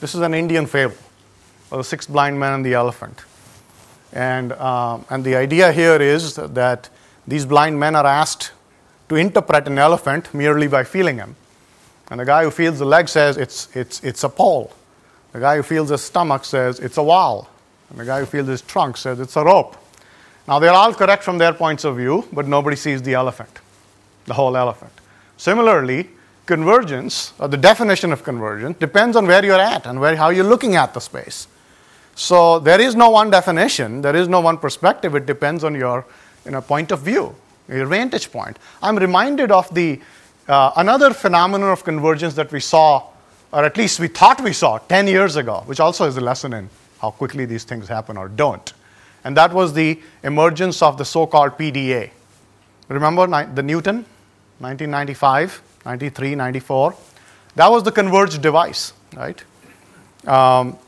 This is an Indian fable, of the six blind men and the elephant. And, um, and the idea here is that these blind men are asked to interpret an elephant merely by feeling him. And the guy who feels the leg says it's, it's, it's a pole. The guy who feels his stomach says it's a wall. And the guy who feels his trunk says it's a rope. Now, they're all correct from their points of view, but nobody sees the elephant, the whole elephant. Similarly, convergence, or the definition of convergence, depends on where you're at and where, how you're looking at the space. So there is no one definition, there is no one perspective. It depends on your you know, point of view, your vantage point. I'm reminded of the uh, another phenomenon of convergence that we saw, or at least we thought we saw 10 years ago, which also is a lesson in how quickly these things happen or don't. And that was the emergence of the so called PDA. Remember the Newton, 1995, 93, 94? That was the converged device, right? Um,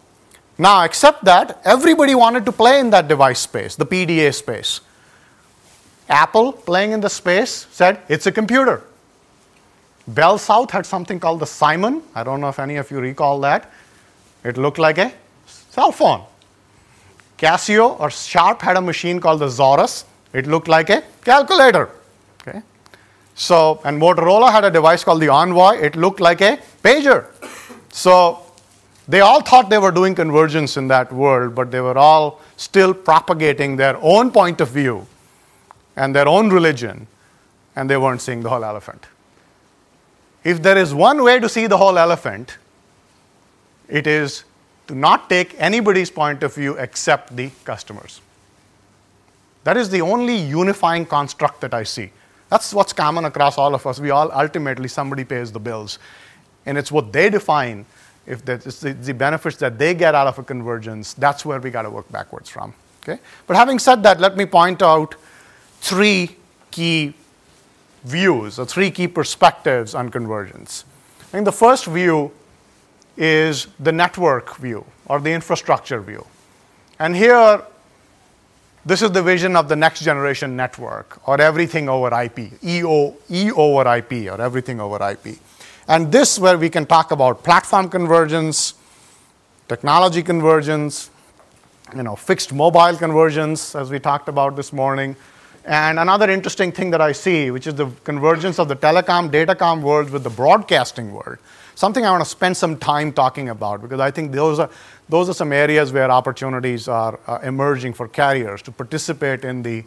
now, except that, everybody wanted to play in that device space, the PDA space. Apple, playing in the space, said it's a computer. Bell South had something called the Simon. I don't know if any of you recall that. It looked like a cell phone. Casio or Sharp had a machine called the Zaurus. It looked like a calculator. Okay? So, and Motorola had a device called the Envoy. It looked like a pager. So, they all thought they were doing convergence in that world, but they were all still propagating their own point of view and their own religion, and they weren't seeing the whole elephant. If there is one way to see the whole elephant, it is to not take anybody's point of view except the customers. That is the only unifying construct that I see. That's what's common across all of us. We all ultimately, somebody pays the bills. And it's what they define, if the, the benefits that they get out of a convergence, that's where we got to work backwards from. Okay? But having said that, let me point out three key views or three key perspectives on convergence. I think the first view is the network view or the infrastructure view. And here, this is the vision of the next generation network or everything over IP, EO, E over IP or everything over IP. And this where we can talk about platform convergence, technology convergence, you know, fixed mobile convergence, as we talked about this morning, and another interesting thing that I see, which is the convergence of the telecom, datacom world with the broadcasting world, something I want to spend some time talking about because I think those are, those are some areas where opportunities are uh, emerging for carriers to participate in the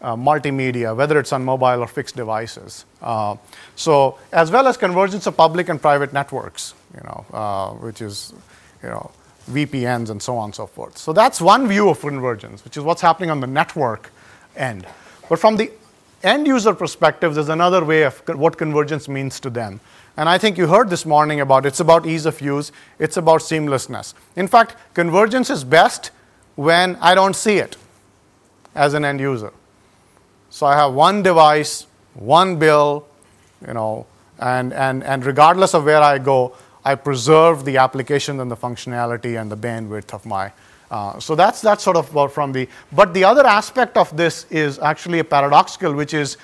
uh, multimedia, whether it's on mobile or fixed devices. Uh, so, as well as convergence of public and private networks, you know, uh, which is, you know, VPNs and so on and so forth. So that's one view of convergence, which is what's happening on the network end. But from the end user perspective, there's another way of what convergence means to them. And I think you heard this morning about it's about ease of use, it's about seamlessness. In fact, convergence is best when I don't see it as an end user. So I have one device, one bill, you know, and, and, and regardless of where I go, I preserve the application and the functionality and the bandwidth of my uh, so that's, that's sort of from the, but the other aspect of this is actually a paradoxical, which is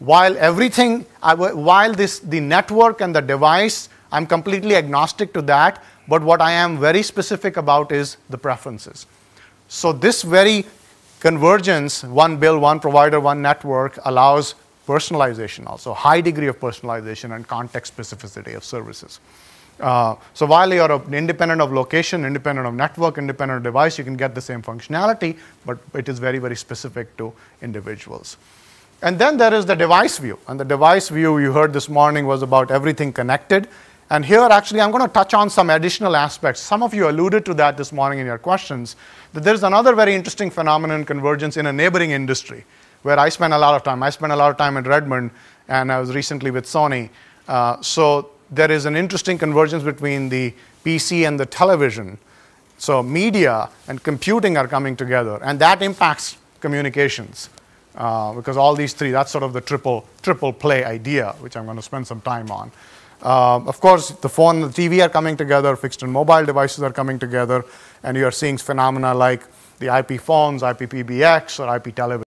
while everything, while this, the network and the device, I'm completely agnostic to that, but what I am very specific about is the preferences. So this very convergence, one bill, one provider, one network, allows personalization also, high degree of personalization and context specificity of services. Uh, so while you're independent of location, independent of network, independent of device, you can get the same functionality, but it is very, very specific to individuals. And then there is the device view. And the device view you heard this morning was about everything connected. And here, actually, I'm going to touch on some additional aspects. Some of you alluded to that this morning in your questions. That there's another very interesting phenomenon convergence in a neighboring industry where I spend a lot of time. I spent a lot of time in Redmond, and I was recently with Sony. Uh, so there is an interesting convergence between the PC and the television. So media and computing are coming together, and that impacts communications. Uh, because all these three, that's sort of the triple, triple play idea, which I'm going to spend some time on. Uh, of course, the phone and the TV are coming together, fixed and mobile devices are coming together, and you are seeing phenomena like the IP phones, IP PBX, or IP television.